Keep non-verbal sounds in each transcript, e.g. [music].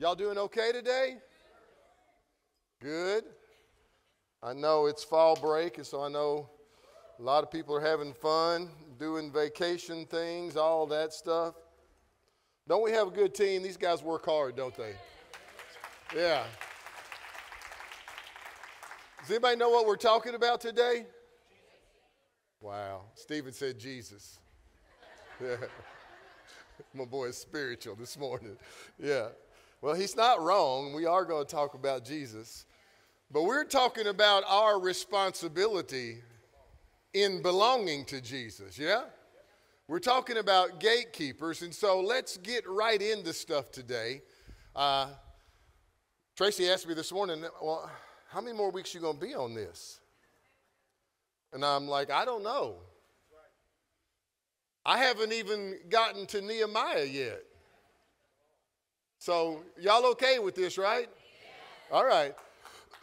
Y'all doing okay today? Good. I know it's fall break, and so I know a lot of people are having fun, doing vacation things, all that stuff. Don't we have a good team? These guys work hard, don't they? Yeah. Does anybody know what we're talking about today? Wow. Stephen said Jesus. Yeah. [laughs] My boy is spiritual this morning. Yeah. Well, he's not wrong. We are going to talk about Jesus. But we're talking about our responsibility in belonging to Jesus, yeah? We're talking about gatekeepers, and so let's get right into stuff today. Uh, Tracy asked me this morning, well, how many more weeks you going to be on this? And I'm like, I don't know. I haven't even gotten to Nehemiah yet. So, y'all okay with this, right? Yeah. All right. [clears throat]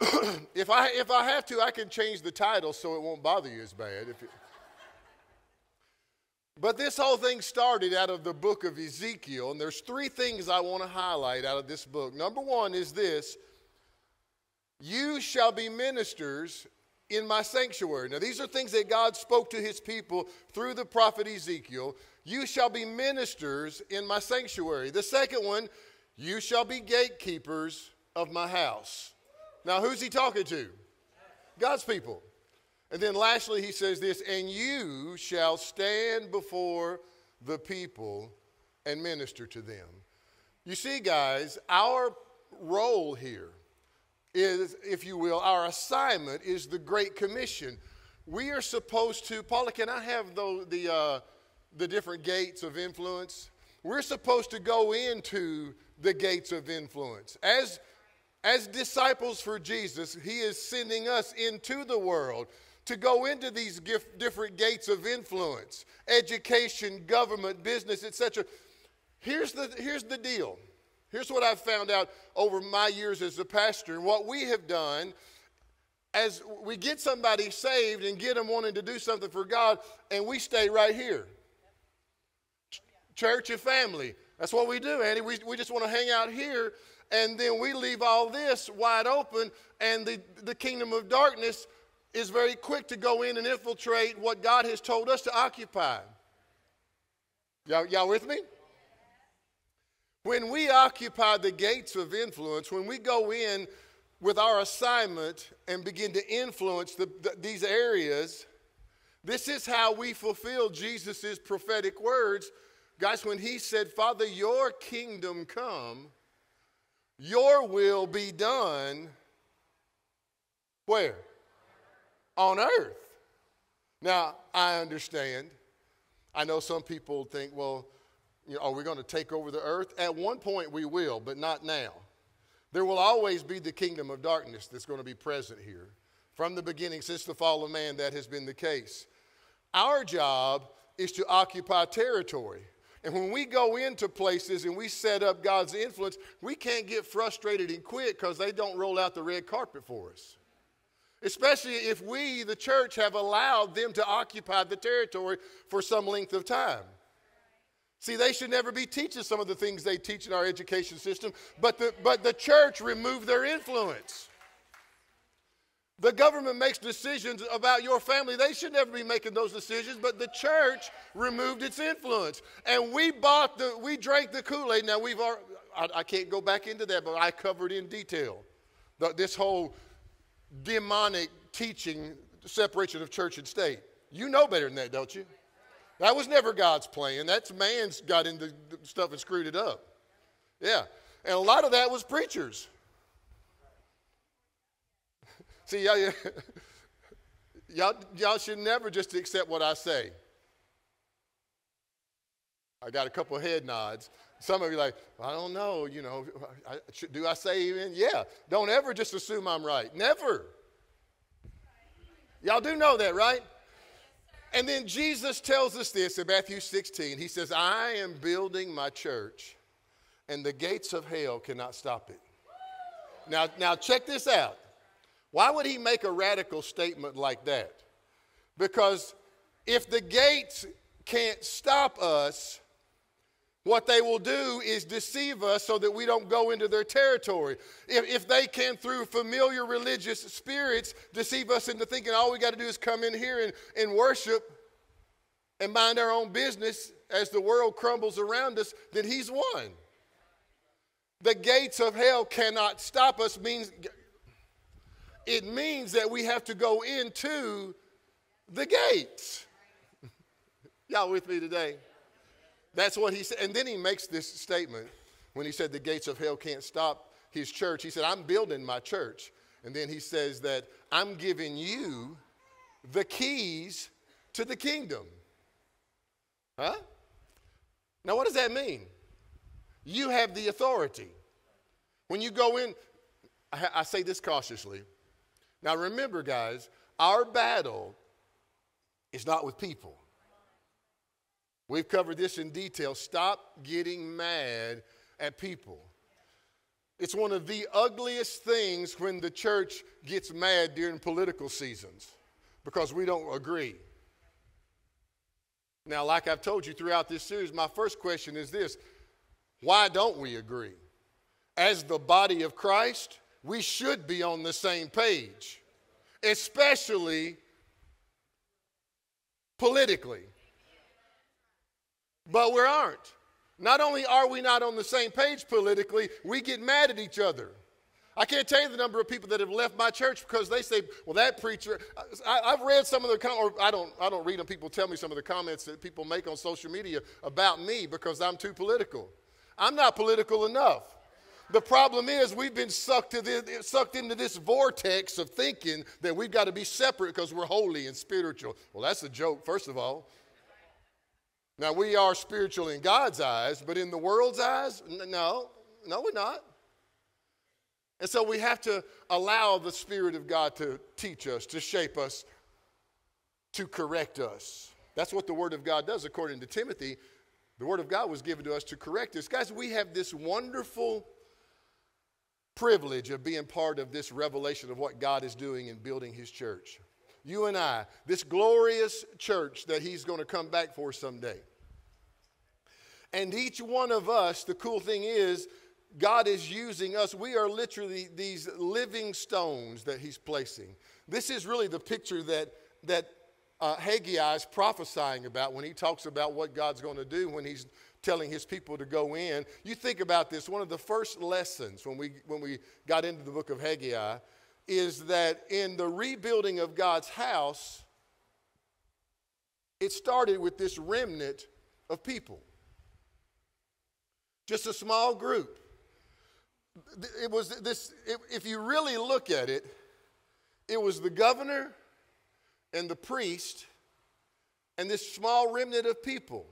if, I, if I have to, I can change the title so it won't bother you as bad. If It... but this whole thing started out of the book of Ezekiel, and there's three things I want to highlight out of this book. Number one is this You shall be ministers in my sanctuary. Now, these are things that God spoke to his people through the prophet Ezekiel. You shall be ministers in my sanctuary. The second one, you shall be gatekeepers of my house. Now, who's he talking to? God's people. And then lastly, he says this, and you shall stand before the people and minister to them. You see, guys, our role here is, if you will, our assignment is the Great Commission. We are supposed to, Paula, can I have the, the, uh, the different gates of influence? We're supposed to go into the gates of influence. As, as disciples for Jesus, He is sending us into the world to go into these different gates of influence education, government, business, etc. Here's the, here's the deal. Here's what I've found out over my years as a pastor. And what we have done as we get somebody saved and get them wanting to do something for God, and we stay right here. Church and family. That's what we do, Andy. We, we just want to hang out here, and then we leave all this wide open, and the, the kingdom of darkness is very quick to go in and infiltrate what God has told us to occupy. Y'all, y'all with me? When we occupy the gates of influence, when we go in with our assignment and begin to influence the, the, these areas, this is how we fulfill Jesus' prophetic words Guys, when he said, Father, your kingdom come, your will be done, where? On earth. Now, I understand. I know some people think, well, you know, are we going to take over the earth? At one point, we will, but not now. There will always be the kingdom of darkness that's going to be present here. From the beginning, since the fall of man, that has been the case. Our job is to occupy territory. And when we go into places and we set up God's influence, we can't get frustrated and quit because they don't roll out the red carpet for us. Especially if we, the church, have allowed them to occupy the territory for some length of time. See, they should never be teaching some of the things they teach in our education system, but the, but the church removed their influence. The government makes decisions about your family. They should never be making those decisions, but the church removed its influence. And we bought the, we drank the Kool Aid. Now, we've, I, I, can't go back into that, but I covered in detail the, this whole demonic teaching separation of church and state. You know better than that, don't you? That was never God's plan. That's man's got into stuff and screwed it up. Yeah. And a lot of that was preachers. See, y'all, [laughs] y'all, y'all should never just accept what I say. I got a couple head nods. Some of you like, I don't know, you know, I, should, do I say amen? Yeah. Don't ever just assume I'm right. Never. Y'all do know that, right? And then Jesus tells us this in Matthew 16. He says, I am building my church, and the gates of hell cannot stop it. Now, now check this out. Why would he make a radical statement like that? Because if the gates can't stop us, What they will do is deceive us so that we don't go into their territory. If, if they can, through familiar religious spirits, deceive us into thinking all we got to do is come in here and, and worship and mind our own business as the world crumbles around us, then he's won. The gates of hell cannot stop us means it means that we have to go into the gates. [laughs] Y'all with me today? That's what he said. And then he makes this statement when he said the gates of hell can't stop his church. He said, I'm building my church. And then he says that I'm giving you the keys to the kingdom. Huh? Now, what does that mean? You have the authority. When you go in, I, I say this cautiously. Now, remember, guys, our battle is not with people. We've covered this in detail. Stop getting mad at people. It's one of the ugliest things when the church gets mad during political seasons because we don't agree. Now, like I've told you throughout this series, my first question is this why don't we agree? As the body of Christ, we should be on the same page, especially politically. But we aren't. Not only are we not on the same page politically, we get mad at each other. I can't tell you the number of people that have left my church because they say, "Well, that preacher." I, have read some of the, or I don't, I don't read them. People tell me some of the comments that people make on social media about me because I'm too political. I'm not political enough. The problem is we've been sucked, to this, sucked into this vortex of thinking that we've got to be separate because we're holy and spiritual. Well, that's a joke, first of all. Now, we are spiritual in God's eyes, but in the world's eyes, no, no, we're not. And so we have to allow the Spirit of God to teach us, to shape us, to correct us. That's what the Word of God does, according to Timothy. The Word of God was given to us to correct us. Guys, we have this wonderful privilege of being part of this revelation of what God is doing in building His church you and I, this glorious church that He's going to come back for someday. And each one of us, the cool thing is, God is using us. We are literally these living stones that He's placing. This is really the picture that, that uh, Haggai is prophesying about when he talks about what God's going to do when He's telling His people to go in. You think about this. One of the first lessons when we, when we got into the book of Haggai is that in the rebuilding of God's house, it started with this remnant of people. Just a small group. It was this, if you really look at it, it was the governor and the priest and this small remnant of people.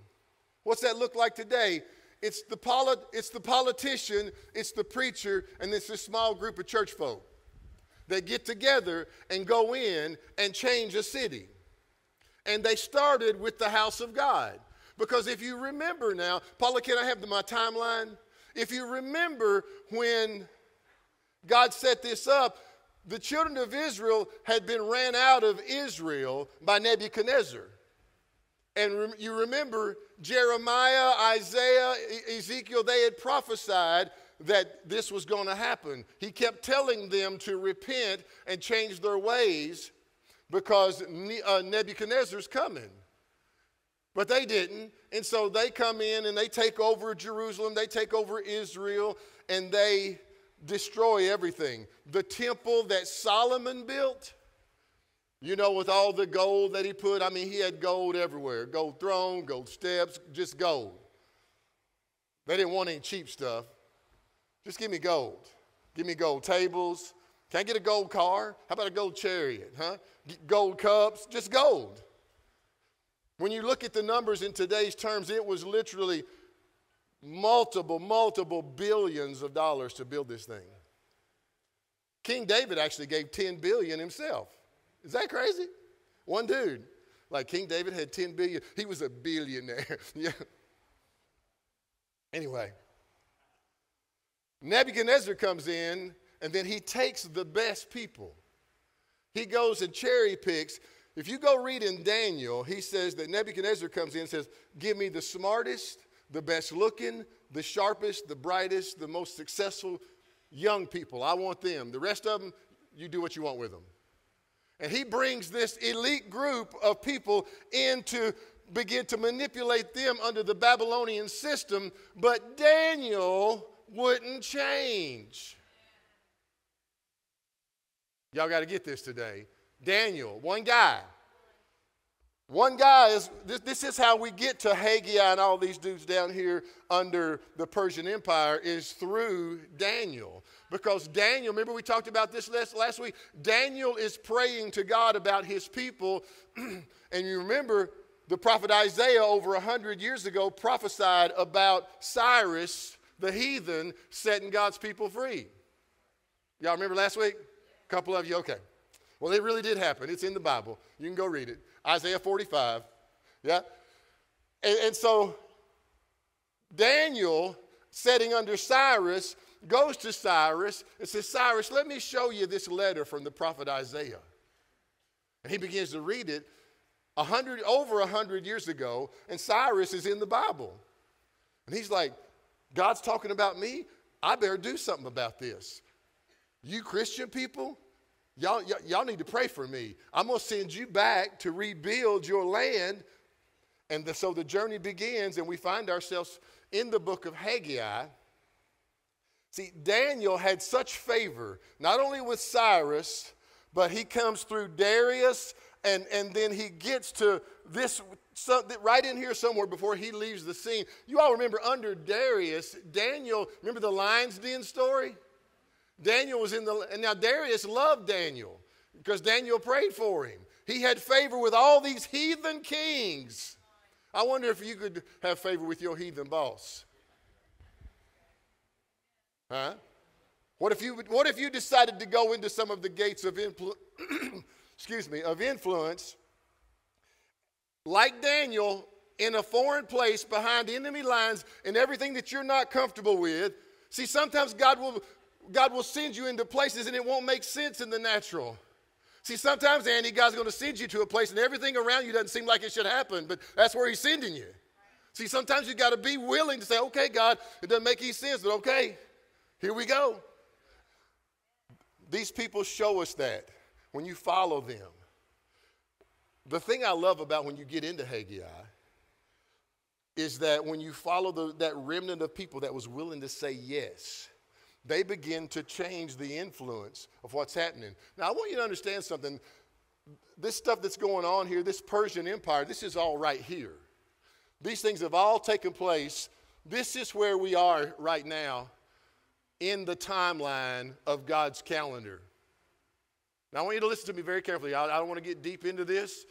What's that look like today? It's the, polit- it's the politician, it's the preacher, and it's this small group of church folk that get together and go in and change a city. And they started with the house of God. Because if you remember now, Paula, can I have my timeline? If you remember when God set this up, the children of Israel had been ran out of Israel by Nebuchadnezzar. And you remember Jeremiah, Isaiah, Ezekiel, they had prophesied that this was going to happen. He kept telling them to repent and change their ways because uh, Nebuchadnezzar's coming. But they didn't. And so they come in and they take over Jerusalem, they take over Israel, and they destroy everything. The temple that Solomon built, you know, with all the gold that he put, I mean, he had gold everywhere gold throne, gold steps, just gold. They didn't want any cheap stuff. Just give me gold. Give me gold tables. Can I get a gold car? How about a gold chariot? Huh? Gold cups, just gold. When you look at the numbers in today's terms, it was literally multiple, multiple billions of dollars to build this thing. King David actually gave 10 billion himself. Is that crazy? One dude. Like King David had 10 billion. He was a billionaire. [laughs] yeah. Anyway, Nebuchadnezzar comes in and then he takes the best people. He goes and cherry picks. If you go read in Daniel, he says that Nebuchadnezzar comes in and says, Give me the smartest, the best looking, the sharpest, the brightest, the most successful young people. I want them. The rest of them, you do what you want with them. And he brings this elite group of people in to begin to manipulate them under the Babylonian system, but Daniel wouldn't change. Y'all got to get this today. Daniel, one guy. One guy is, this, this is how we get to Haggai and all these dudes down here under the Persian Empire is through Daniel. Because Daniel, remember we talked about this last, last week? Daniel is praying to God about his people. [clears throat] and you remember the prophet Isaiah over 100 years ago prophesied about Cyrus, the heathen, setting God's people free. Y'all remember last week? A couple of you, okay. Well, it really did happen. It's in the Bible. You can go read it. Isaiah 45. Yeah? And, and so Daniel, sitting under Cyrus, goes to Cyrus and says, Cyrus, let me show you this letter from the prophet Isaiah. And he begins to read it a hundred, over a hundred years ago, and Cyrus is in the Bible. And he's like, God's talking about me. I better do something about this. You Christian people, y'all, y'all, y'all need to pray for me. I'm going to send you back to rebuild your land. And the, so the journey begins, and we find ourselves in the book of Haggai. See, Daniel had such favor, not only with Cyrus, but he comes through Darius, and, and then he gets to this so, right in here somewhere before he leaves the scene. You all remember under Darius, Daniel, remember the lion's den story? Daniel was in the, and now Darius loved Daniel because Daniel prayed for him. He had favor with all these heathen kings. I wonder if you could have favor with your heathen boss. Huh? What if you, what if you decided to go into some of the gates of influence, [clears throat] excuse me, of influence, like Daniel, in a foreign place behind enemy lines and everything that you're not comfortable with? See, sometimes God will, God will send you into places and it won't make sense in the natural. See, sometimes, Andy, God's going to send you to a place and everything around you doesn't seem like it should happen, but that's where He's sending you. See, sometimes you got to be willing to say, okay, God, it doesn't make any sense, but okay, here we go. These people show us that when you follow them. The thing I love about when you get into Haggai is that when you follow the, that remnant of people that was willing to say yes, they begin to change the influence of what's happening. Now, I want you to understand something. This stuff that's going on here, this Persian Empire, this is all right here. These things have all taken place. This is where we are right now in the timeline of God's calendar. Now, I want you to listen to me very carefully. I, I don't want to get deep into this.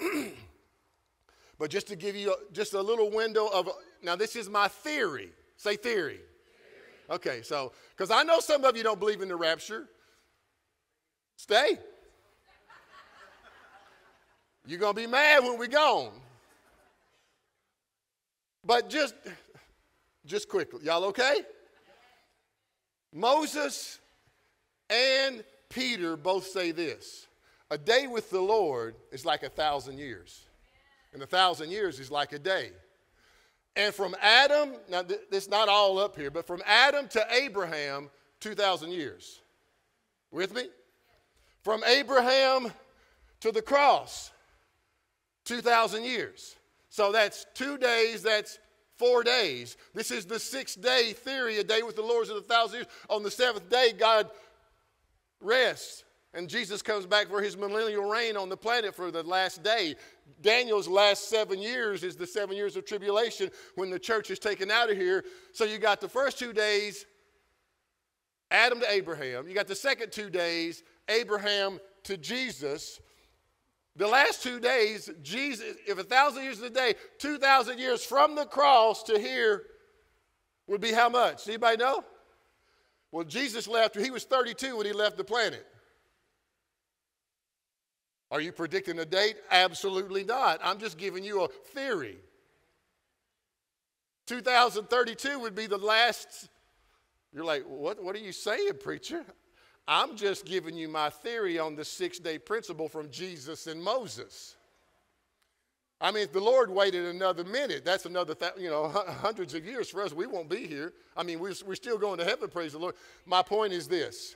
[clears throat] but just to give you just a little window of, now, this is my theory. Say theory. Okay, so, because I know some of you don't believe in the rapture. Stay. You're going to be mad when we're gone. But just, just quickly, y'all okay? Moses and Peter both say this A day with the Lord is like a thousand years, and a thousand years is like a day. And from Adam, now th- this not all up here, but from Adam to Abraham, 2,000 years. With me? From Abraham to the cross, 2,000 years. So that's two days, that's four days. This is the sixth day theory, a day with the Lord is a thousand years. On the seventh day, God rests. And Jesus comes back for his millennial reign on the planet for the last day. Daniel's last seven years is the seven years of tribulation when the church is taken out of here. So you got the first two days, Adam to Abraham. You got the second two days, Abraham to Jesus. The last two days, Jesus, if a thousand years a day, 2,000 years from the cross to here would be how much? Anybody know? Well, Jesus left, he was 32 when he left the planet. Are you predicting a date? Absolutely not. I'm just giving you a theory. 2032 would be the last. You're like, what, what are you saying, preacher? I'm just giving you my theory on the six day principle from Jesus and Moses. I mean, if the Lord waited another minute, that's another, th- you know, hundreds of years for us. We won't be here. I mean, we're, we're still going to heaven, praise the Lord. My point is this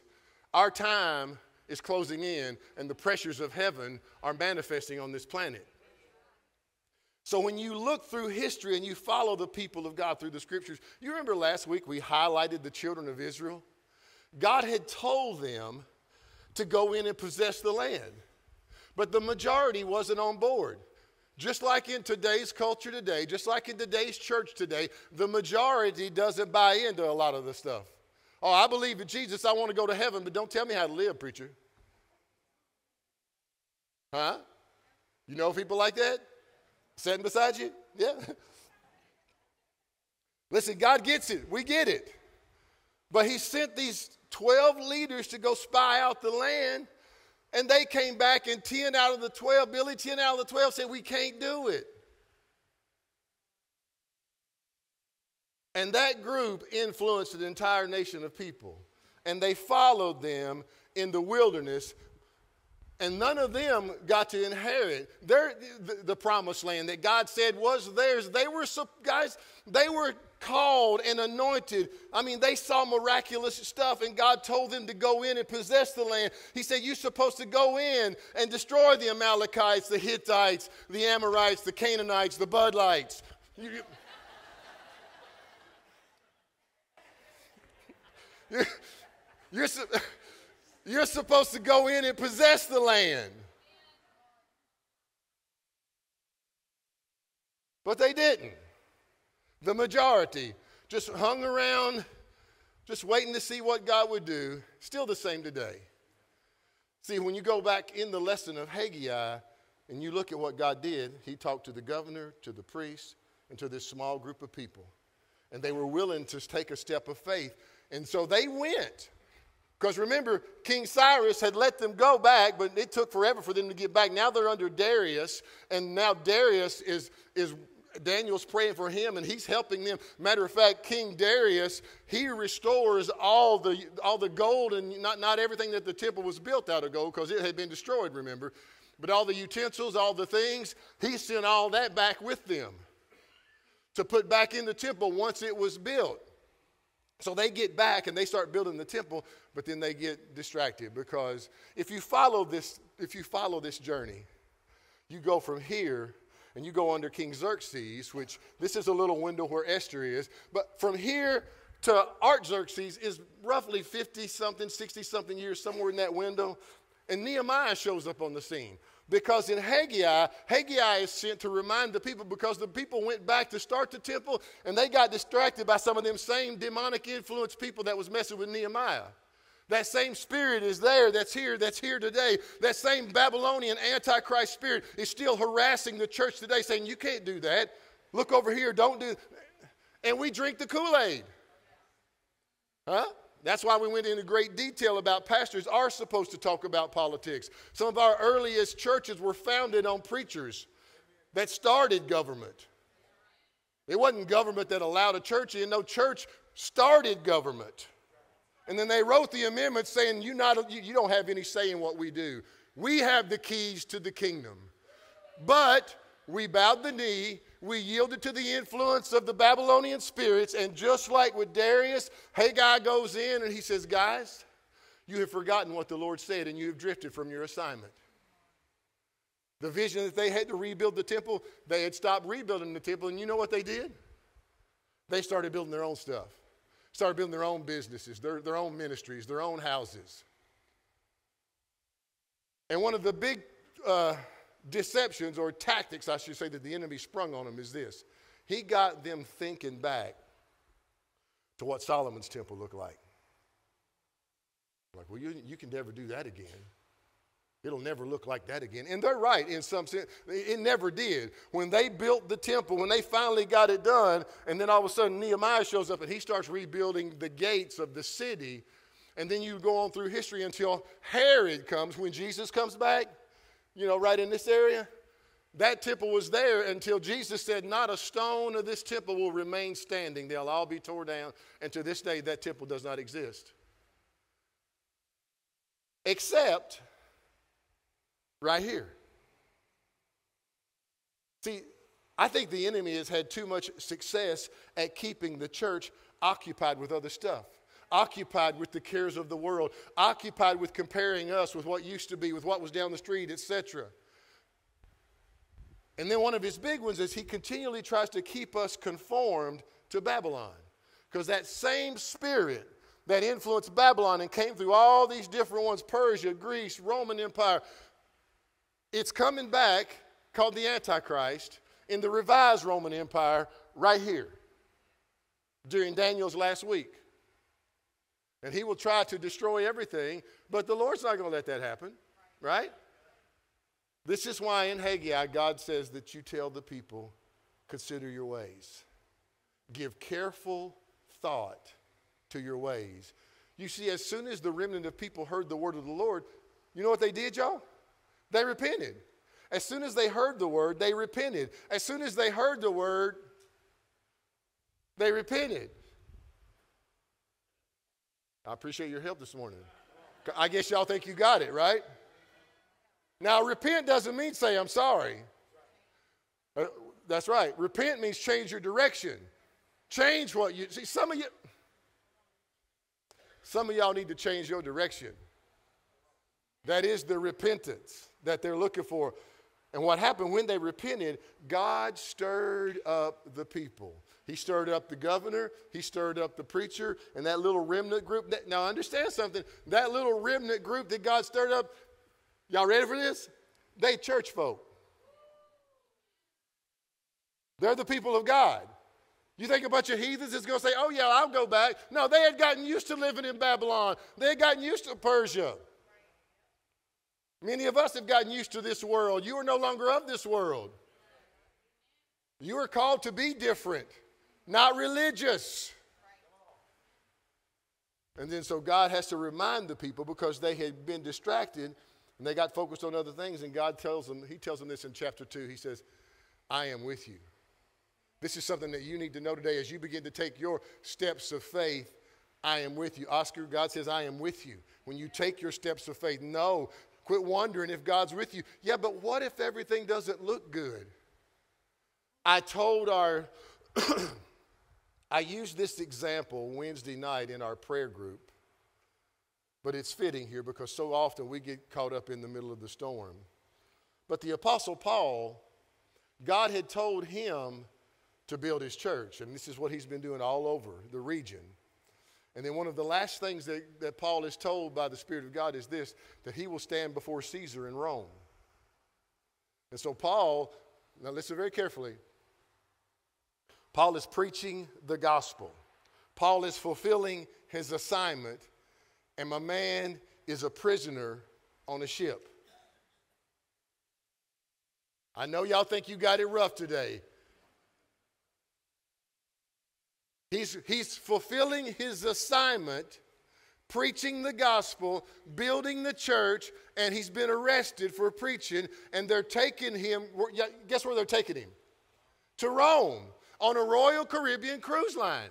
our time is closing in, and the pressures of heaven are manifesting on this planet. So when you look through history and you follow the people of God through the scriptures, you remember last week we highlighted the children of Israel? God had told them to go in and possess the land, but the majority wasn't on board. Just like in today's culture today, just like in today's church today, the majority doesn't buy into a lot of the stuff. Oh, I believe in Jesus. I want to go to heaven, but don't tell me how to live, preacher. Huh? You know people like that? Sitting beside you? Yeah. [laughs] Listen, God gets it. We get it. But He sent these 12 leaders to go spy out the land, and they came back, and 10 out of the 12, Billy, 10 out of the 12 said, We can't do it. And that group influenced an entire nation of people. And they followed them in the wilderness. And none of them got to inherit their, the, the promised land that God said was theirs. They were, guys, they were called and anointed. I mean, they saw miraculous stuff, and God told them to go in and possess the land. He said, You're supposed to go in and destroy the Amalekites, the Hittites, the Amorites, the Canaanites, the Budlites. [laughs] You're, you're, [laughs] you're supposed to go in and possess the land. But they didn't. The majority just hung around, just waiting to see what God would do. Still the same today. See, when you go back in the lesson of Haggai and you look at what God did, He talked to the governor, to the priest, and to this small group of people. And they were willing to take a step of faith and so they went. Because remember, King Cyrus had let them go back, but it took forever for them to get back. Now they're under Darius, and now Darius is, is Daniel's praying for him and he's helping them. Matter of fact, King Darius, he restores all the, all the gold and not, not everything that the temple was built out of gold because it had been destroyed, remember. But all the utensils, all the things, he sent all that back with them to put back in the temple once it was built. So they get back and they start building the temple, but then they get distracted because if you follow this, if you follow this journey, you go from here and you go under King Xerxes, which this is a little window where Esther is, but from here to Artaxerxes is roughly 50 something, 60 something years, somewhere in that window. And Nehemiah shows up on the scene. Because in Haggai, Haggai is sent to remind the people because the people went back to start the temple and they got distracted by some of them same demonic influenced people that was messing with Nehemiah. That same spirit is there, that's here, that's here today. That same Babylonian antichrist spirit is still harassing the church today, saying, You can't do that. Look over here, don't do. And we drink the Kool Aid. Huh? That's why we went into great detail about pastors are supposed to talk about politics. Some of our earliest churches were founded on preachers that started government. It wasn't government that allowed a church in, no church started government. And then they wrote the amendment saying, you, not, you, you don't have any say in what we do. We have the keys to the kingdom. But we bowed the knee we yielded to the influence of the Babylonian spirits, and just like with Darius, Haggai goes in and he says, Guys, you have forgotten what the Lord said, and you have drifted from your assignment. The vision that they had to rebuild the temple, they had stopped rebuilding the temple, and you know what they did? They started building their own stuff, started building their own businesses, their, their own ministries, their own houses. And one of the big uh, deceptions or tactics, I should say, that the enemy sprung on them is this. He got them thinking back to what Solomon's temple looked like. Like, well, you, you can never do that again. It'll never look like that again. And they're right in some sense. It never did. When they built the temple, when they finally got it done, and then all of a sudden Nehemiah shows up and he starts rebuilding the gates of the city. And then you go on through history until Herod comes. When Jesus comes back, you know, right in this area. That temple was there until Jesus said, Not a stone of this temple will remain standing. They'll all be torn down. And to this day, that temple does not exist. Except right here. See, I think the enemy has had too much success at keeping the church occupied with other stuff, occupied with the cares of the world, occupied with comparing us with what used to be, with what was down the street, etc. And then one of his big ones is he continually tries to keep us conformed to Babylon. Because that same spirit that influenced Babylon and came through all these different ones Persia, Greece, Roman Empire it's coming back called the Antichrist in the revised Roman Empire right here during Daniel's last week. And he will try to destroy everything, but the Lord's not going to let that happen, right? This is why in Haggai, God says that you tell the people, consider your ways. Give careful thought to your ways. You see, as soon as the remnant of people heard the word of the Lord, you know what they did, y'all? They repented. As soon as they heard the word, they repented. As soon as they heard the word, they repented. I appreciate your help this morning. I guess y'all think you got it, right? Now, repent doesn't mean say, I'm sorry. Uh, that's right. Repent means change your direction. Change what you see. Some of you, some of y'all need to change your direction. That is the repentance that they're looking for. And what happened when they repented, God stirred up the people. He stirred up the governor, he stirred up the preacher, and that little remnant group. That, now, understand something. That little remnant group that God stirred up, y'all ready for this? They church folk. They're the people of God. You think a bunch of heathens is going to say, oh, yeah, I'll go back. No, they had gotten used to living in Babylon, they had gotten used to Persia. Many of us have gotten used to this world. You are no longer of this world. You are called to be different, not religious. And then so God has to remind the people because they had been distracted and they got focused on other things. And God tells them, He tells them this in chapter 2. He says, I am with you. This is something that you need to know today as you begin to take your steps of faith. I am with you. Oscar, God says, I am with you. When you take your steps of faith, no, Quit wondering if God's with you. Yeah, but what if everything doesn't look good? I told our, [clears throat] I used this example Wednesday night in our prayer group, but it's fitting here because so often we get caught up in the middle of the storm. But the Apostle Paul, God had told him to build his church, and this is what he's been doing all over the region. And then one of the last things that, that Paul is told by the Spirit of God is this that he will stand before Caesar in Rome. And so, Paul, now listen very carefully. Paul is preaching the gospel. Paul is fulfilling his assignment, and my man is a prisoner on a ship. I know y'all think you got it rough today. He's, he's fulfilling his assignment, preaching the gospel, building the church, and he's been arrested for preaching. And they're taking him, guess where they're taking him? To Rome on a Royal Caribbean cruise line.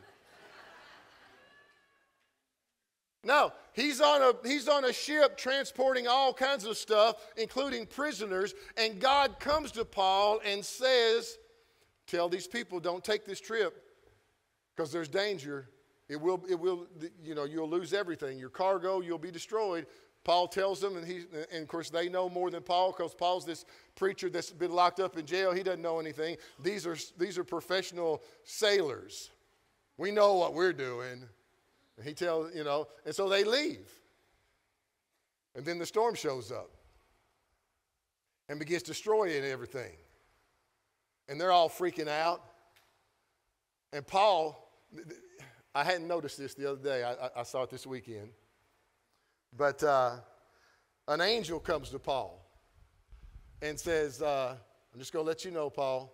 No, he's on a he's on a ship transporting all kinds of stuff, including prisoners, and God comes to Paul and says, "Tell these people don't take this trip because there's danger. It will, it will, you know, you'll lose everything. Your cargo, you'll be destroyed. Paul tells them, and, he, and of course they know more than Paul because Paul's this preacher that's been locked up in jail. He doesn't know anything. These are, these are professional sailors. We know what we're doing. And he tells, you know, and so they leave. And then the storm shows up and begins destroying everything. And they're all freaking out. And Paul I hadn't noticed this the other day. I, I saw it this weekend. But uh, an angel comes to Paul and says, uh, I'm just going to let you know, Paul,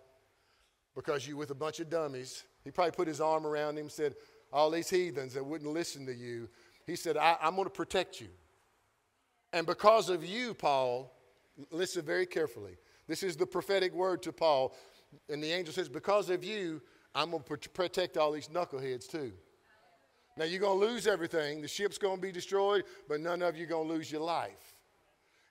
because you with a bunch of dummies. He probably put his arm around him and said, All these heathens that wouldn't listen to you. He said, I, I'm going to protect you. And because of you, Paul, listen very carefully. This is the prophetic word to Paul. And the angel says, Because of you, I'm going to protect all these knuckleheads too. Now, you're going to lose everything. The ship's going to be destroyed, but none of you are going to lose your life.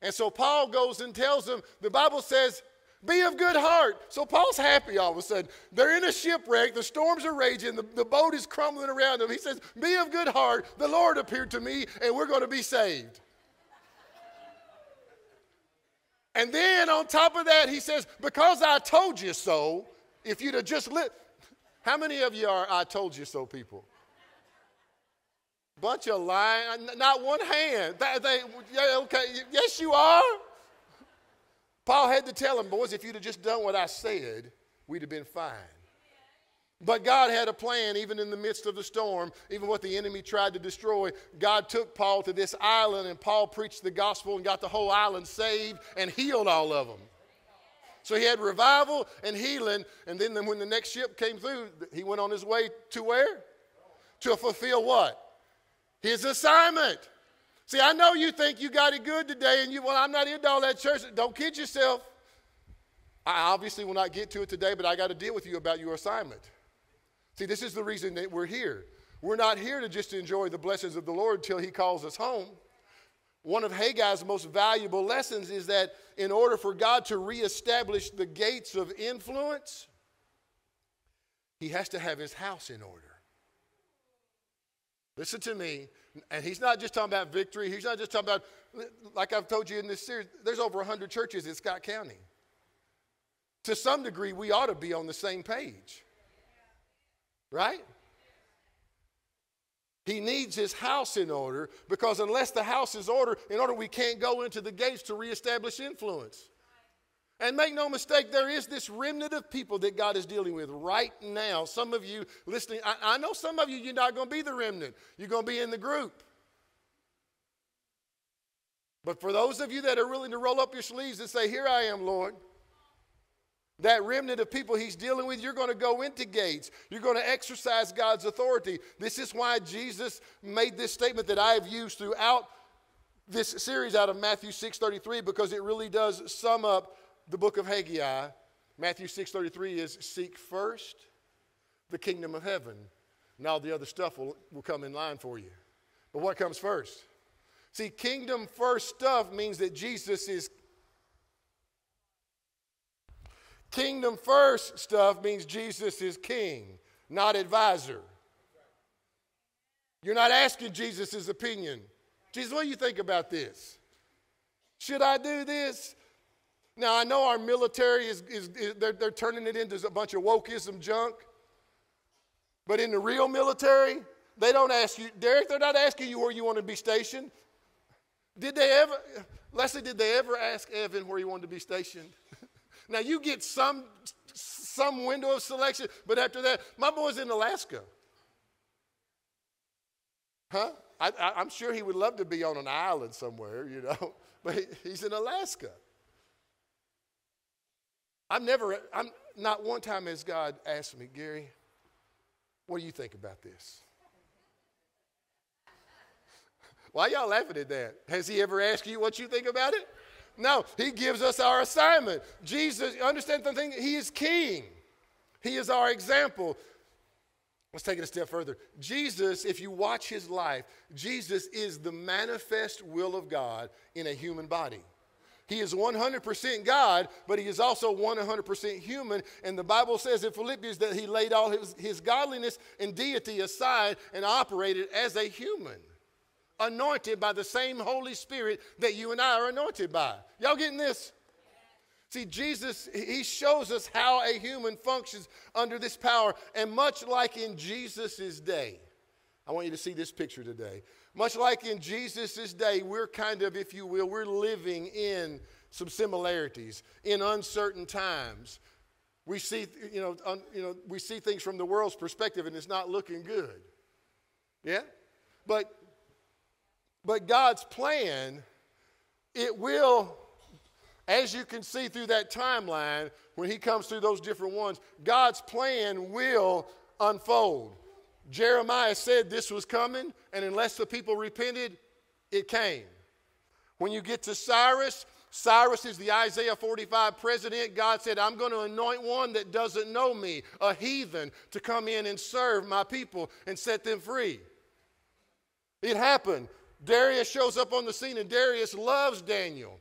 And so Paul goes and tells them the Bible says Be of good heart. So Paul's happy all of a sudden. They're in a shipwreck. The storms are raging. The, the boat is crumbling around them. He says, Be of good heart. The Lord appeared to me, and we're going to be saved. and then on top of that, he says, Because I told you so, if you'd have just lit. How many of you are I told you so people? Bunch of lying. Not one hand. They, yeah, okay. Yes, you are. Paul had to tell them, boys, if you'd have just done what I said, we'd have been fine. But God had a plan, even in the midst of the storm, even what the enemy tried to destroy. God took Paul to this island, and Paul preached the gospel and got the whole island saved and healed all of them. So he had revival and healing, and then when the next ship came through, he went on his way to where? To fulfill what? His assignment. See, I know you think you got it good today, and you, well, I'm not into all that church. Don't kid yourself. I obviously will not get to it today, but I got to deal with you about your assignment. See, this is the reason that we're here. We're not here to just enjoy the blessings of the Lord until He calls us home. One of Haggai's most valuable lessons is that in order for God to reestablish the gates of influence, He has to have His house in order. Listen to me. And he's not just talking about victory. He's not just talking about, like I've told you in this series, there's over 100 churches in Scott County. To some degree, we ought to be on the same page. Right? He needs his house in order because unless the house is order, in order, we can't go into the gates to reestablish influence. And make no mistake, there is this remnant of people that God is dealing with right now. Some of you listening, I, I know some of you, you're not going to be the remnant, you're going to be in the group. But for those of you that are willing to roll up your sleeves and say, Here I am, Lord, that remnant of people he's dealing with, you're going to go into gates. You're going to exercise God's authority. This is why Jesus made this statement that I have used throughout this series out of Matthew 6:33 because it really does sum up the book of Haggai, Matthew 6.33 is seek first the kingdom of heaven. And all the other stuff will, will come in line for you. But what comes first? See, kingdom first stuff means that Jesus is. Kingdom first stuff means Jesus is king, not advisor. You're not asking Jesus' opinion. Jesus, what do you think about this? Should I do this? Now, I know our military is, is, is they're, they're turning it into a bunch of wokeism junk. But in the real military, they don't ask you, Derek, they're not asking you where you want to be stationed. Did they ever, Leslie, did they ever ask Evan where he wanted to be stationed? [laughs] now, you get some, some window of selection, but after that, my boy's in Alaska. Huh? I, am sure he would love to be on an island somewhere, you know, [laughs] but he, he's in Alaska. I've never, I'm, not one time has God asked me, Gary, what do you think about this? Why y'all laughing at that? Has he ever asked you what you think about it? No, he gives us our assignment. Jesus, understand the thing? He is king. He is our example. Let's take it a step further. Jesus, if you watch his life, Jesus is the manifest will of God in a human body. He is 100% God, but he is also 100% human. And the Bible says in Philippians that he laid all his, his godliness and deity aside and operated as a human, anointed by the same Holy Spirit that you and I are anointed by. Y'all getting this? See, Jesus, he shows us how a human functions under this power. And much like in Jesus' day, I want you to see this picture today. Much like in Jesus' day, we're kind of, if you will, we're living in some similarities in uncertain times. We see, you know, un, you know, we see things from the world's perspective and it's not looking good. Yeah? But but God's plan, it will, as you can see through that timeline, when he comes through those different ones, God's plan will unfold. Jeremiah said this was coming, and unless the people repented, it came. When you get to Cyrus, Cyrus is the Isaiah 45 president. God said, I'm going to anoint one that doesn't know me, a heathen, to come in and serve my people and set them free. It happened. Darius shows up on the scene, and Darius loves Daniel.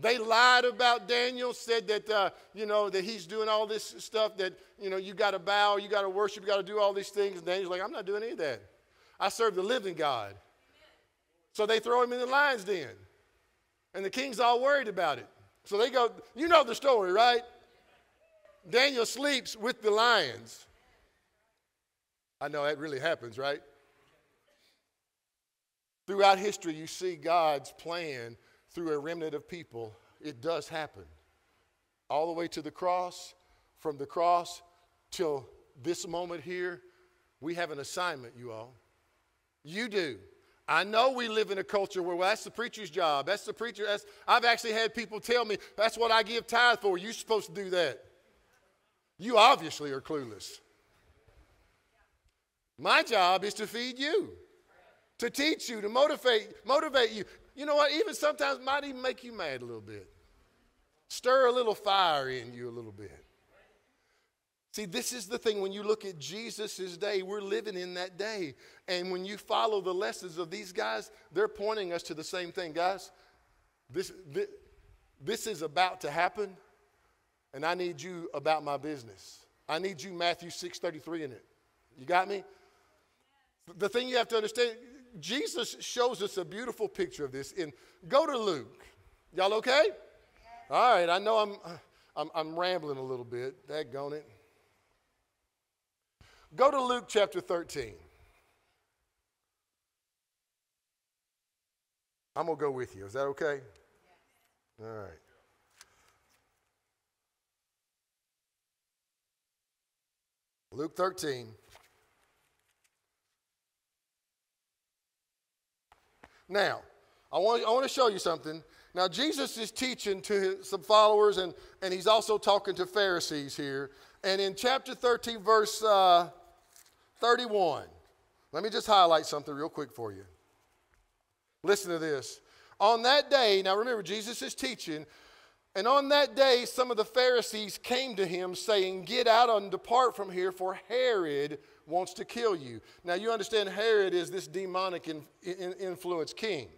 They lied about Daniel, said that, uh, you know, that he's doing all this stuff that, you know, you got to bow, you got to worship, you got to do all these things. And Daniel's like, I'm not doing any of that. I serve the living God. So they throw him in the lion's den. And the king's all worried about it. So they go, you know the story, right? Daniel sleeps with the lions. I know that really happens, right? Throughout history, you see God's plan through a remnant of people. It does happen. All the way to the cross, from the cross till this moment here, we have an assignment, you all. You do. I know we live in a culture where well, that's the preacher's job. That's the preacher. That's, I've actually had people tell me that's what I give tithe for. You're supposed to do that. You obviously are clueless. My job is to feed you, to teach you, to motivate, motivate you. You know what? Even sometimes might even make you mad a little bit. Stir a little fire in you a little bit. See, this is the thing when you look at Jesus' day, we're living in that day. And when you follow the lessons of these guys, they're pointing us to the same thing. Guys, this, this, this is about to happen, and I need you about my business. I need you, Matthew 6.33 in it. You got me? The thing you have to understand, Jesus shows us a beautiful picture of this. In Go to Luke. Y'all okay? All right, I know I'm, I'm, I'm rambling a little bit. Daggone it. Go to Luke chapter 13. I'm going to go with you. Is that okay? All right. Luke 13. Now, I want, I want to show you something. Now, Jesus is teaching to some followers, and, and he's also talking to Pharisees here. And in chapter 13, verse uh, 31. Let me just highlight something real quick for you. Listen to this. On that day, now remember, Jesus is teaching, and on that day, some of the Pharisees came to him saying, Get out and depart from here, for Herod wants to kill you. Now, you understand Herod is this demonic in, in, influence king.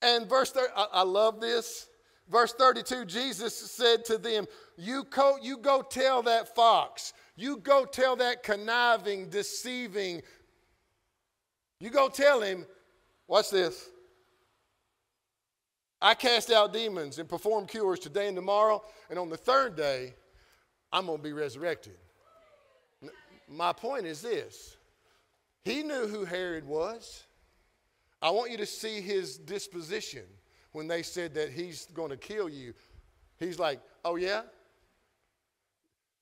And verse 30, I, I love this. Verse 32, Jesus said to them, you, you go tell that fox you go tell that conniving, deceiving, you go tell him, watch this. I cast out demons and perform cures today and tomorrow, and on the third day, I'm going to be resurrected. My point is this He knew who Herod was. I want you to see his disposition when they said that he's going to kill you. He's like, Oh, yeah?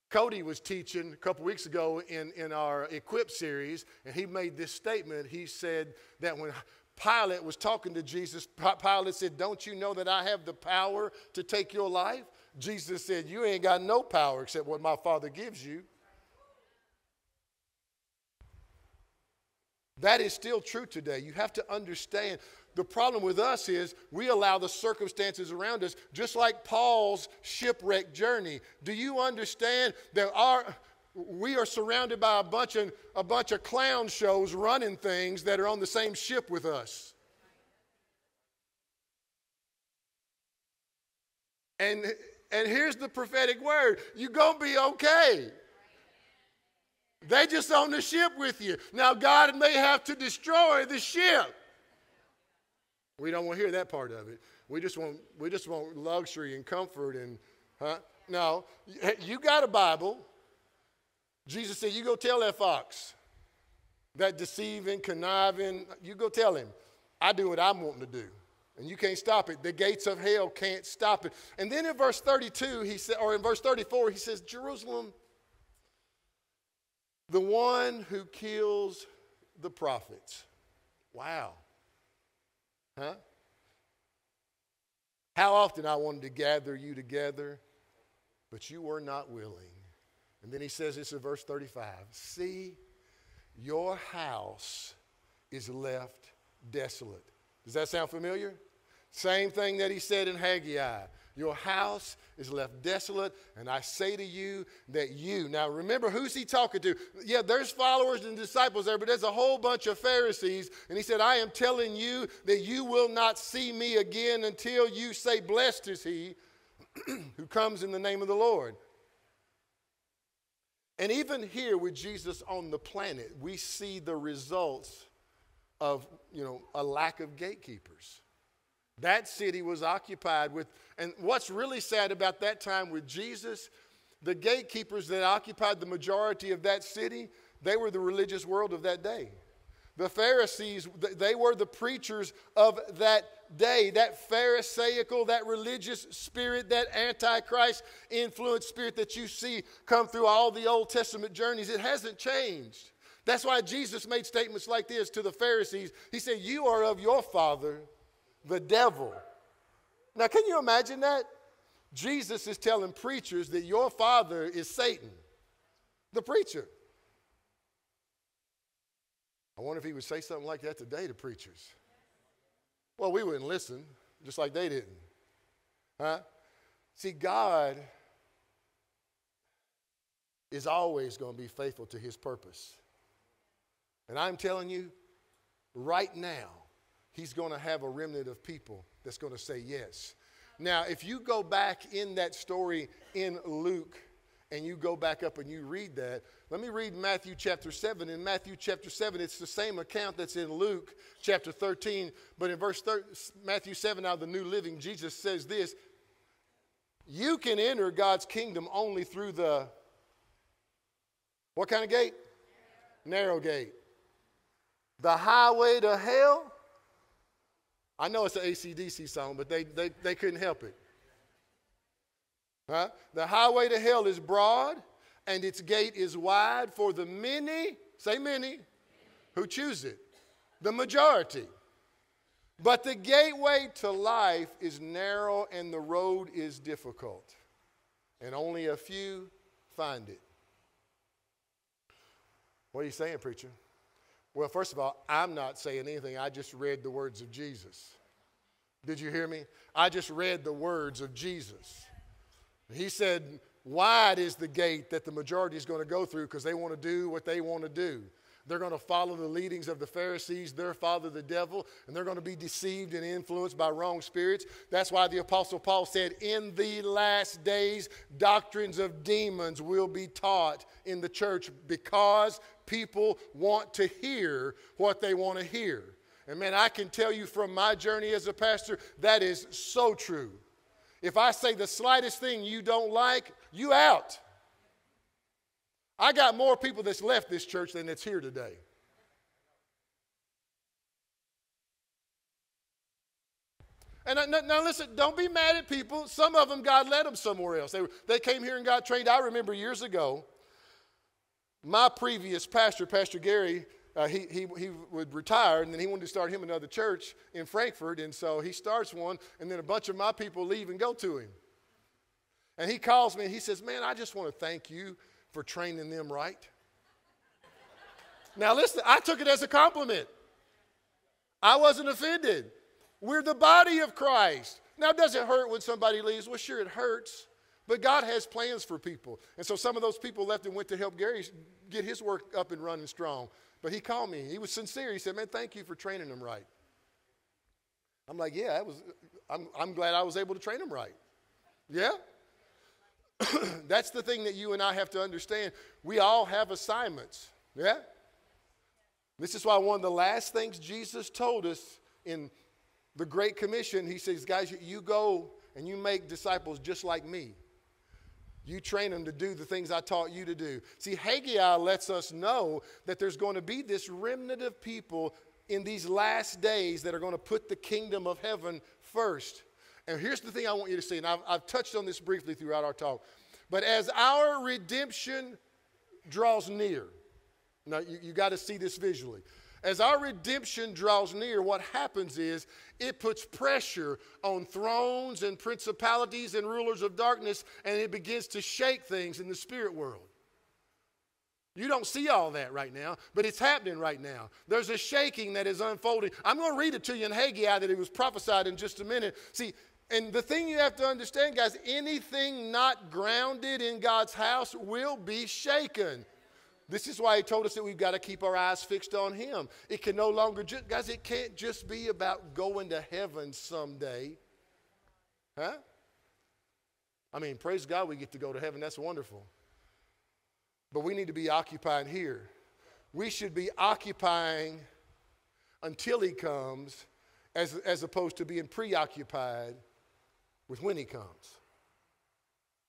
Cody was teaching a couple weeks ago in, in our Equip series, and he made this statement. He said that when Pilate was talking to Jesus, Pilate said, Don't you know that I have the power to take your life? Jesus said, You ain't got no power except what my Father gives you. That is still true today. You have to understand the problem with us is we allow the circumstances around us, just like Paul's shipwreck journey. Do you understand that our we are surrounded by a bunch of a bunch of clown shows running things that are on the same ship with us. And and here's the prophetic word. You're going to be okay. They just on the ship with you. Now God may have to destroy the ship. We don't want to hear that part of it. We just want we just want luxury and comfort and huh? No, you got a Bible. Jesus said, "You go tell that fox, that deceiving, conniving. You go tell him, I do what I'm wanting to do." And you can't stop it. The gates of hell can't stop it. And then in verse 32, he said, or in verse 34, he says, Jerusalem, the one who kills the prophets. Wow. Huh? How often I wanted to gather you together, but you were not willing. And then he says this in verse 35 See, your house is left desolate. Does that sound familiar? Same thing that he said in Haggai. Your house is left desolate, and I say to you that you. Now, remember, who's he talking to? Yeah, there's followers and disciples there, but there's a whole bunch of Pharisees. And he said, I am telling you that you will not see me again until you say, Blessed is he [clears throat] who comes in the name of the Lord. And even here with Jesus on the planet, we see the results of, you know, a lack of gatekeepers. That city was occupied with, and what's really sad about that time with Jesus, the gatekeepers that occupied the majority of that city, they were the religious world of that day. The Pharisees, they were the preachers of that day. That Pharisaical, that religious spirit, that Antichrist influence spirit that you see come through all the Old Testament journeys, it hasn't changed. That's why Jesus made statements like this to the Pharisees. He said, You are of your father, the devil. Now, can you imagine that? Jesus is telling preachers that your father is Satan, the preacher. I wonder if he would say something like that today to preachers. Well, we wouldn't listen, just like they didn't. Huh? See, God is always going to be faithful to his purpose. And I'm telling you, right now, he's going to have a remnant of people that's going to say yes. Now, if you go back in that story in Luke and you go back up and you read that, let me read Matthew chapter 7. In Matthew chapter 7, it's the same account that's in Luke chapter 13, but in verse 30, Matthew 7 out of the New Living, Jesus says this You can enter God's kingdom only through the what kind of gate? Narrow gate. The highway to hell I know it's an ACDC song, but they, they, they couldn't help it. Huh? The highway to hell is broad and its gate is wide for the many, say many, who choose it, the majority. But the gateway to life is narrow and the road is difficult, and only a few find it. What are you saying, preacher? Well, first of all, I'm not saying anything. I just read the words of Jesus. Did you hear me? I just read the words of Jesus. He said, Wide is the gate that the majority is going to go through because they want to do what they want to do. They're going to follow the leadings of the Pharisees, their father, the devil, and they're going to be deceived and influenced by wrong spirits. That's why the Apostle Paul said, In the last days, doctrines of demons will be taught in the church because people want to hear what they want to hear. And man, I can tell you from my journey as a pastor, that is so true. If I say the slightest thing you don't like, you out. I got more people that's left this church than that's here today. And now, now, listen, don't be mad at people. Some of them, God led them somewhere else. They, they came here and got trained. I remember years ago, my previous pastor, Pastor Gary, uh, he, he, he would retire and then he wanted to start him another church in Frankfort. And so he starts one, and then a bunch of my people leave and go to him. And he calls me and he says, Man, I just want to thank you for training them right. now, listen, I took it as a compliment. I wasn't offended. We're the body of Christ. Now, does it hurt when somebody leaves? Well, sure, it hurts. But God has plans for people. And so some of those people left and went to help Gary get his work up and running strong. But he called me. He was sincere. He said, Man, thank you for training them right. I'm like, Yeah, was, I'm, I'm glad I was able to train them right. Yeah? [coughs] That's the thing that you and I have to understand. We all have assignments. Yeah? This is why one of the last things Jesus told us in the Great Commission, he says, Guys, you go and you make disciples just like me. You train them to do the things I taught you to do. See, Haggai lets us know that there's going to be this remnant of people in these last days that are going to put the kingdom of heaven first. And here's the thing I want you to see, and I've, I've touched on this briefly throughout our talk. But as our redemption draws near, now you, you got to see this visually. As our redemption draws near, what happens is it puts pressure on thrones and principalities and rulers of darkness, and it begins to shake things in the spirit world. You don't see all that right now, but it's happening right now. There's a shaking that is unfolding. I'm going to read it to you in Haggai that it was prophesied in just a minute. See, And the thing you have to understand, guys, anything not grounded in God's house will be shaken. This is why he told us that we've got to keep our eyes fixed on him. It can no longer, just, guys, it can't just be about going to heaven someday. Huh? I mean, praise God we get to go to heaven. That's wonderful. But we need to be occupied here. We should be occupying until he comes as, as opposed to being preoccupied with when he comes.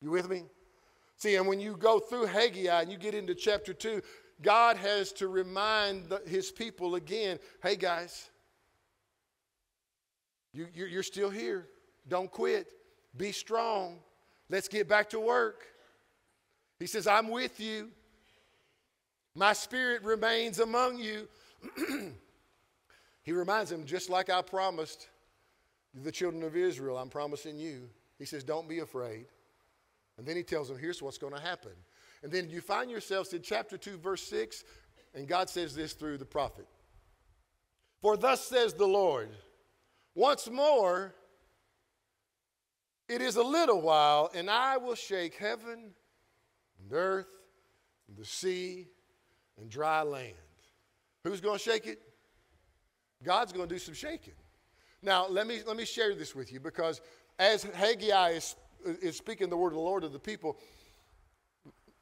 You with me? See, and when you go through Haggai and you get into chapter 2, God has to remind the, his people again hey, guys, you, you're, you're still here. Don't quit. Be strong. Let's get back to work. He says, I'm with you. My spirit remains among you. [clears throat] he reminds them, just like I promised the children of Israel, I'm promising you. He says, Don't be afraid. And then he tells them, Here's what's going to happen. And then you find yourselves in chapter 2, verse 6, and God says this through the prophet For thus says the Lord, once more, it is a little while, and I will shake heaven and earth and the sea and dry land. Who's going to shake it? God's going to do some shaking. Now, let me, let me share this with you because as Haggai is, is speaking the word of the Lord to the people,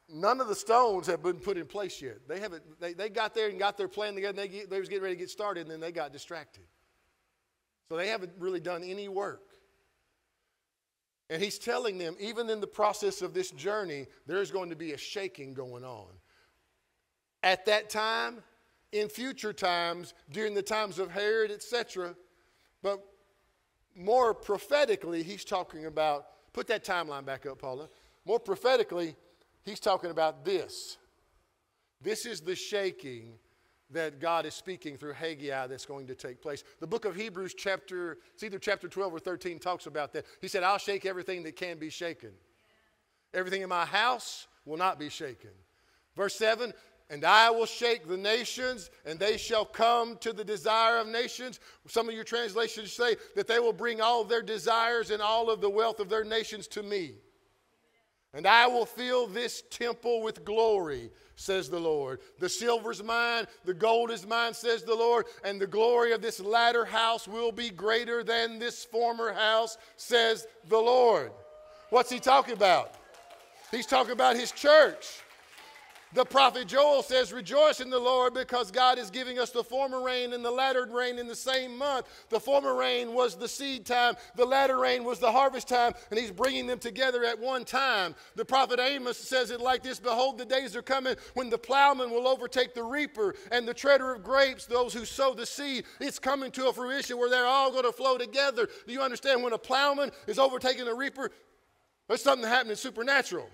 none of the stones have been put in place yet. They haven't. They, they got there and got their plan together. They, they was getting ready to get started, and then they got distracted. So they haven't really done any work. And he's telling them, even in the process of this journey, there's going to be a shaking going on. At that time, in future times, during the times of Herod, etc., but more prophetically, he's talking about, put that timeline back up, Paula. More prophetically, he's talking about this. This is the shaking that God is speaking through Haggai that's going to take place. The book of Hebrews, chapter, it's either chapter 12 or 13, talks about that. He said, I'll shake everything that can be shaken. Everything in my house will not be shaken. Verse 7 and I will shake the nations, and they shall come to the desire of nations. Some of your translations say that they will bring all of their desires and all of the wealth of their nations to me. And I will fill this temple with glory, says the Lord. The silver's mine, the gold is mine, says the Lord, and the glory of this latter house will be greater than this former house, says the Lord. What's he talking about? He's talking about his church. The prophet Joel says, Rejoice in the Lord because God is giving us the former rain and the latter rain in the same month. The former rain was the seed time, the latter rain was the harvest time, and he's bringing them together at one time. The prophet Amos says it like this Behold, the days are coming when the plowman will overtake the reaper and the treader of grapes, those who sow the seed. It's coming to a fruition where they're all going to flow together. Do you understand? When a plowman is overtaking a reaper, there's something happening supernatural.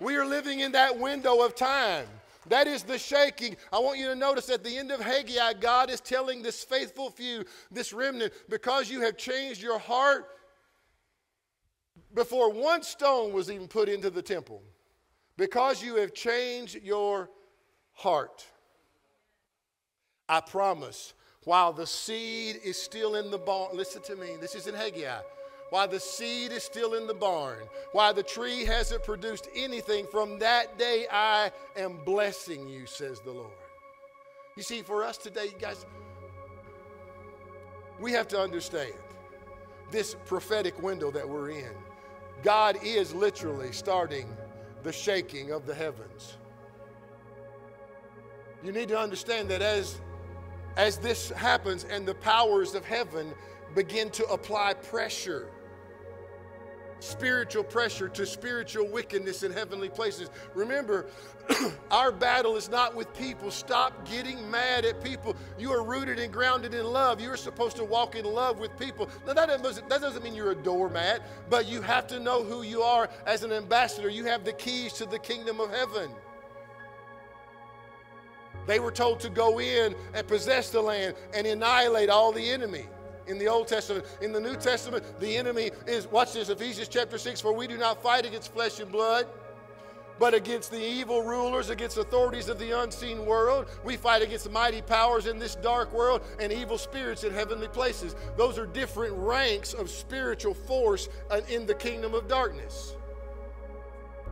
We are living in that window of time. That is the shaking. I want you to notice at the end of Haggai, God is telling this faithful few, this remnant, because you have changed your heart before one stone was even put into the temple, because you have changed your heart. I promise, while the seed is still in the barn, listen to me, this is in Haggai while the seed is still in the barn, while the tree hasn't produced anything, from that day I am blessing you, says the Lord. You see, for us today, guys, we have to understand this prophetic window that we're in. God is literally starting the shaking of the heavens. You need to understand that as, as this happens and the powers of heaven begin to apply pressure spiritual pressure to spiritual wickedness in heavenly places. Remember, [clears throat] our battle is not with people. Stop getting mad at people. You are rooted and grounded in love. You are supposed to walk in love with people. Now, that doesn't, that doesn't mean you're a doormat, but you have to know who you are as an ambassador. You have the keys to the kingdom of heaven. They were told to go in and possess the land and annihilate all the enemy in the Old Testament. In the New Testament, the enemy is, watch this, Ephesians chapter 6, for we do not fight against flesh and blood, but against the evil rulers, against authorities of the unseen world. We fight against the mighty powers in this dark world and evil spirits in heavenly places. Those are different ranks of spiritual force uh, in the kingdom of darkness.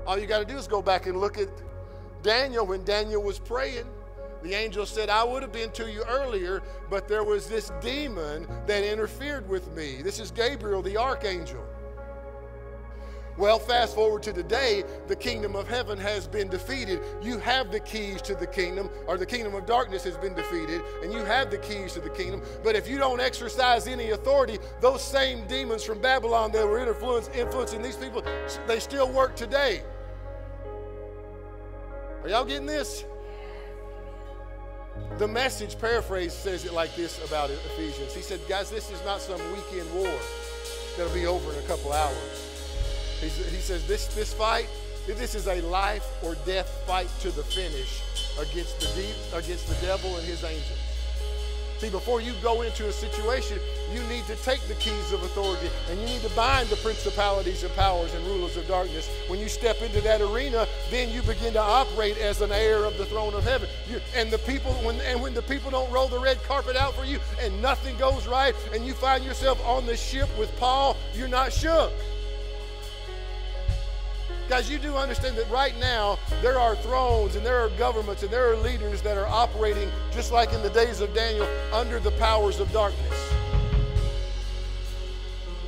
All you got to do is go back and look at Daniel when Daniel was praying. The angel said, I would have been to you earlier, but there was this demon that interfered with me. This is Gabriel, the archangel. Well, fast forward to today, the kingdom of heaven has been defeated. You have the keys to the kingdom, or the kingdom of darkness has been defeated, and you have the keys to the kingdom. But if you don't exercise any authority, those same demons from Babylon that were influencing these people, they still work today. Are y'all getting this? The message paraphrase says it like this about Ephesians. He said, Guys, this is not some weekend war that'll be over in a couple hours. He, he says, this, this fight, this is a life or death fight to the finish against the, deep, against the devil and his angels. See, before you go into a situation, you need to take the keys of authority and you need to bind the principalities and powers and rulers of darkness. When you step into that arena, then you begin to operate as an heir of the throne of heaven. You, and the people, when, and when the people don't roll the red carpet out for you and nothing goes right, and you find yourself on the ship with Paul, you're not shook. Guys, you do understand that right now there are thrones and there are governments and there are leaders that are operating just like in the days of Daniel under the powers of darkness.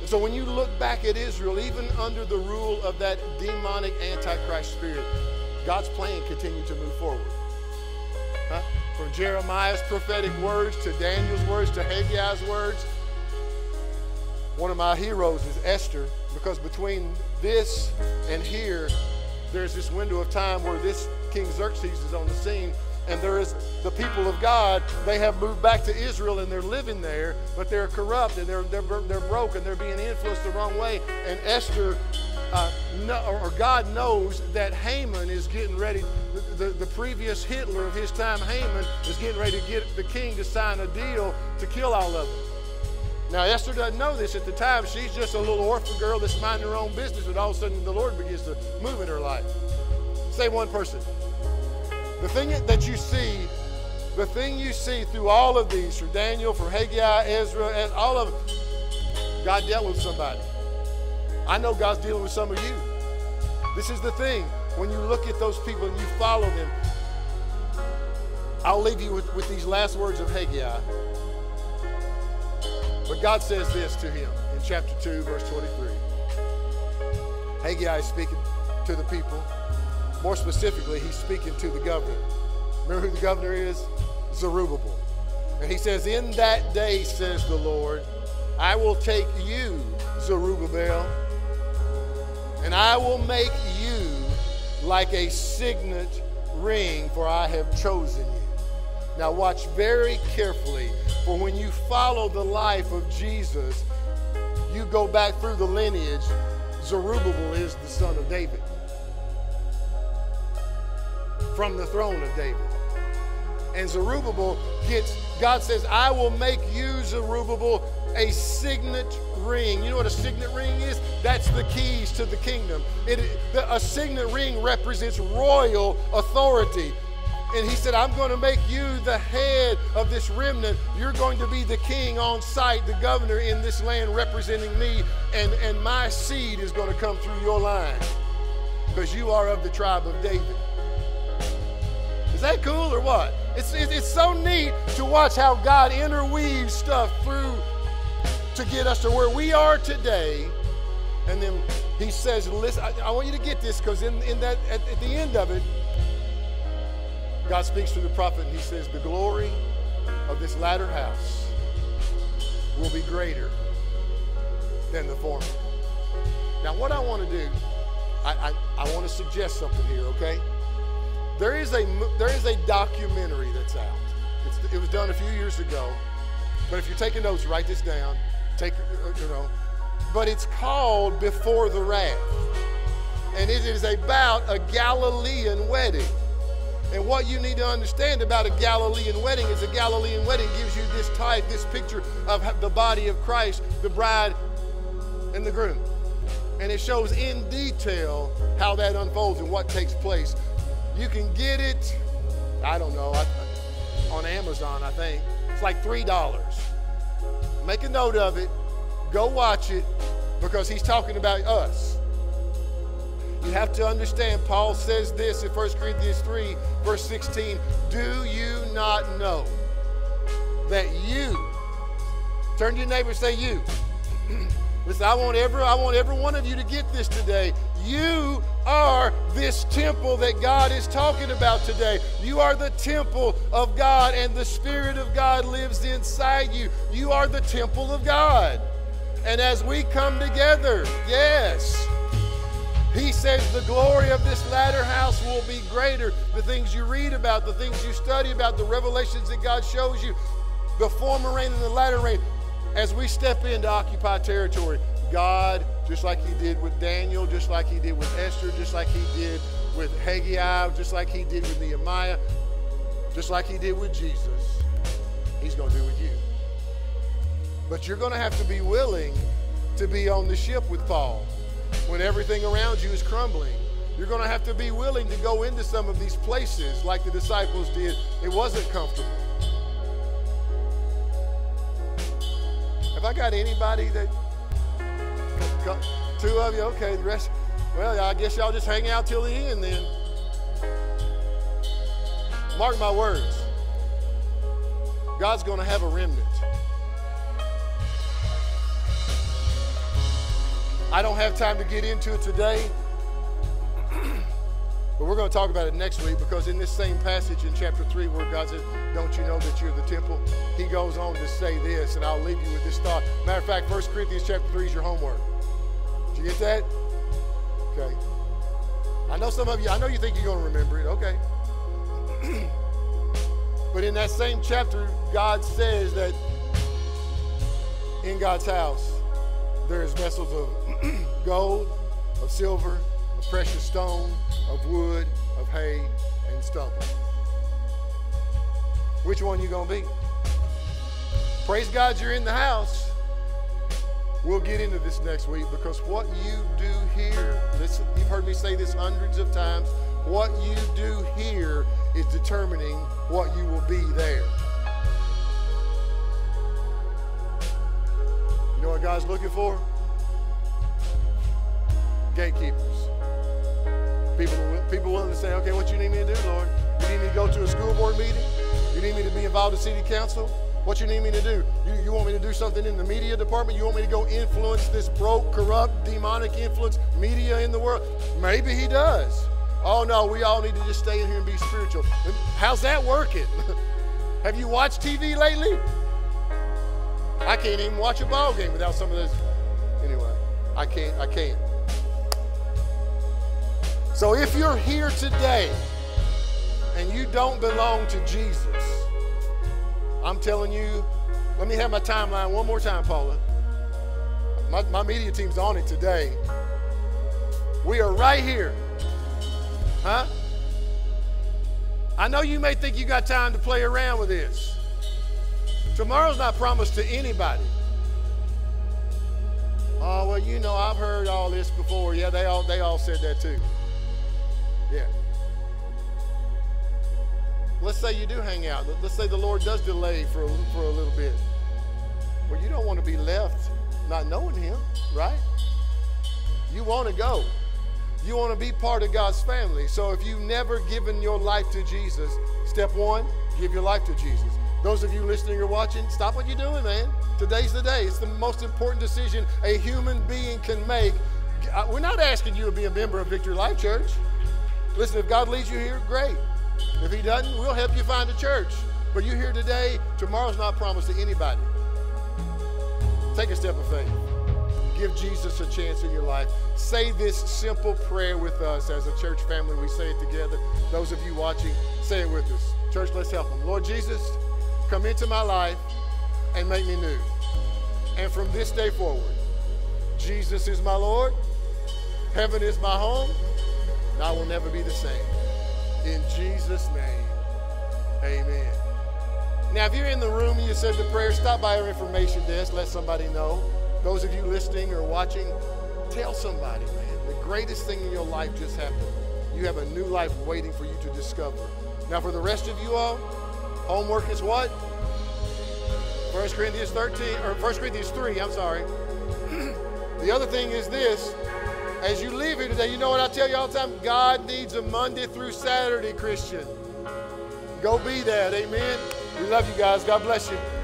So when you look back at Israel, even under the rule of that demonic antichrist spirit, God's plan continued to move forward. Huh? From Jeremiah's prophetic words to Daniel's words to Haggai's words. One of my heroes is Esther because between this and here, there's this window of time where this King Xerxes is on the scene, and there is the people of God. They have moved back to Israel and they're living there, but they're corrupt and they're they're, they're broken. They're being influenced the wrong way. And Esther, uh, no, or God knows that Haman is getting ready. The, the, the previous Hitler of his time, Haman, is getting ready to get the king to sign a deal to kill all of them. Now, Esther doesn't know this at the time. She's just a little orphan girl that's minding her own business, but all of a sudden the Lord begins to move in her life. Say one person. The thing that you see, the thing you see through all of these, from Daniel, from Haggai, Ezra, and all of them, God dealt with somebody. I know God's dealing with some of you. This is the thing. When you look at those people and you follow them, I'll leave you with, with these last words of Haggai. But God says this to him in chapter 2, verse 23. Haggai is speaking to the people. More specifically, he's speaking to the governor. Remember who the governor is? Zerubbabel. And he says, In that day, says the Lord, I will take you, Zerubbabel, and I will make you like a signet ring, for I have chosen you. Now, watch very carefully for when you follow the life of Jesus, you go back through the lineage. Zerubbabel is the son of David from the throne of David. And Zerubbabel gets, God says, I will make you, Zerubbabel, a signet ring. You know what a signet ring is? That's the keys to the kingdom. It, a signet ring represents royal authority. And he said, I'm going to make you the head of this remnant. You're going to be the king on site, the governor in this land representing me, and, and my seed is going to come through your line because you are of the tribe of David. Is that cool or what? It's, it's so neat to watch how God interweaves stuff through to get us to where we are today. And then he says, listen, I, I want you to get this because in, in that at, at the end of it, God speaks to the prophet and he says, The glory of this latter house will be greater than the former. Now, what I want to do, I, I, I want to suggest something here, okay? There is a, there is a documentary that's out. It's, it was done a few years ago. But if you're taking notes, write this down. Take, uh, you know. But it's called Before the Wrath. And it is about a Galilean wedding. And what you need to understand about a Galilean wedding is a Galilean wedding gives you this type, this picture of the body of Christ, the bride and the groom. And it shows in detail how that unfolds and what takes place. You can get it, I don't know, on Amazon, I think. It's like $3. Make a note of it. Go watch it because he's talking about us. You have to understand, Paul says this in 1 Corinthians 3, verse 16 Do you not know that you, turn to your neighbor and say, You. [clears throat] Listen, I want every I want every one of you to get this today. You are this temple that God is talking about today. You are the temple of God, and the Spirit of God lives inside you. You are the temple of God. And as we come together, yes, he says the glory of this latter house will be greater. The things you read about, the things you study about, the revelations that God shows you, the former rain and the latter rain. As we step in to occupy territory, God, just like He did with Daniel, just like He did with Esther, just like He did with Haggai, just like He did with Nehemiah, just like He did with Jesus, He's going to do with you. But you're going to have to be willing to be on the ship with Paul when everything around you is crumbling. You're going to have to be willing to go into some of these places like the disciples did. It wasn't comfortable. Have I got anybody that Two of you, okay. The rest, well, I guess y'all just hang out till the end then. Mark my words. God's going to have a remnant. I don't have time to get into it today, [clears throat] but we're going to talk about it next week because in this same passage in chapter 3 where God says, Don't you know that you're the temple? He goes on to say this, and I'll leave you with this thought. Matter of fact, 1 Corinthians chapter 3 is your homework. Did you get that? Okay. I know some of you, I know you think you're going to remember it. Okay. [clears throat] but in that same chapter, God says that in God's house, there's vessels of [clears throat] gold, of silver, of precious stone, of wood, of hay, and stubble. Which one you gonna be? Praise God you're in the house. We'll get into this next week because what you do here, listen, you've heard me say this hundreds of times. What you do here is determining what you will be there. You know what God's looking for? Gatekeepers. People, people willing to say, okay, what you need me to do, Lord? You need me to go to a school board meeting? You need me to be involved in city council? What you need me to do? You, you want me to do something in the media department? You want me to go influence this broke, corrupt, demonic influence media in the world? Maybe he does. Oh no, we all need to just stay in here and be spiritual. How's that working? [laughs] Have you watched TV lately? I can't even watch a ball game without some of this. Anyway, I can't. I can't. So if you're here today and you don't belong to Jesus, I'm telling you, let me have my timeline one more time, Paula. My, my media team's on it today. We are right here. Huh? I know you may think you got time to play around with this. Tomorrow's not promised to anybody. Oh, well, you know, I've heard all this before. Yeah, they all, they all said that too. Yeah. Let's say you do hang out. Let's say the Lord does delay for a, for a little bit. Well, you don't want to be left not knowing Him, right? You want to go. You want to be part of God's family. So if you've never given your life to Jesus, step one, give your life to Jesus. Those of you listening or watching, stop what you're doing, man. Today's the day. It's the most important decision a human being can make. Uh, we're not asking you to be a member of Victory Life Church. Listen, if God leads you here, great. If He doesn't, we'll help you find a church. But you're here today, tomorrow's not promised to anybody. Take a step of faith. Give Jesus a chance in your life. Say this simple prayer with us as a church family. We say it together. Those of you watching, say it with us. Church, let's help them. Lord Jesus, come into my life and make me new. And from this day forward, Jesus is my Lord, heaven is my home, I will never be the same. In Jesus' name, amen. Now, if you're in the room and you said the prayer, stop by our information desk, let somebody know. Those of you listening or watching, Tell somebody, man, the greatest thing in your life just happened. You have a new life waiting for you to discover. Now, for the rest of you all, homework is what? 1 Corinthians 13, or 1 Corinthians 3, I'm sorry. [clears throat] the other thing is this. As you leave here today, you know what I tell you all the time? God needs a Monday through Saturday Christian. Go be that. Amen. We love you guys. God bless you.